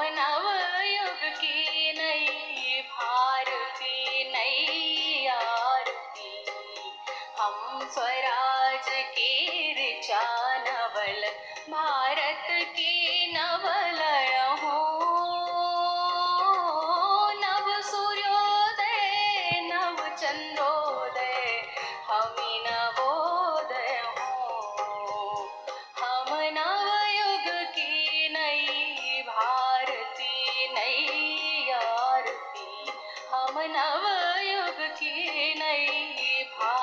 नव की नई भारती नई आरती। हम स्वराज के नवल भारत की नवलय हम योग की नई भारती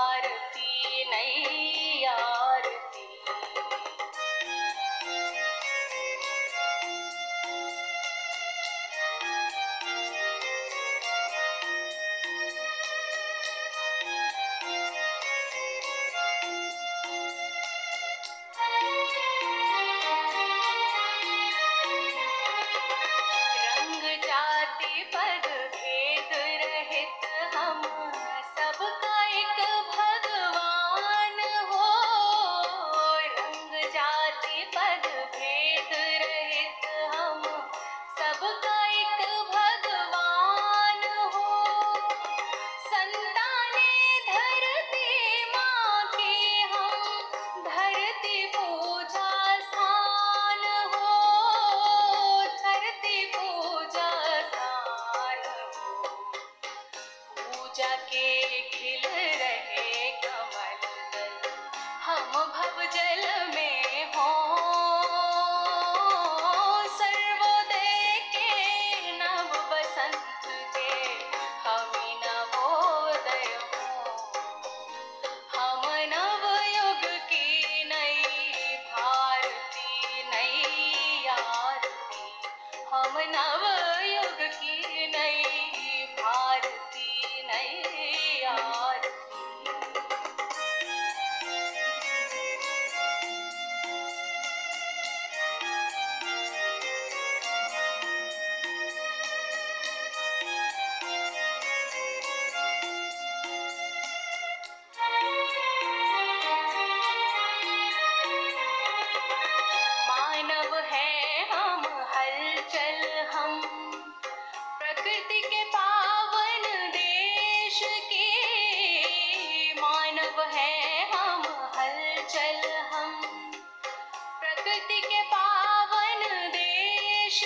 पूजा के खिल रहे कमल दल। हम भव जल में हो। सर्वोदय के नव बसंत के, हमी नवोदय हो। हम नव युग की नई भारती, नई आरती। हम नव देश के मानव है हम हलचल हम। प्रकृति के पावन देश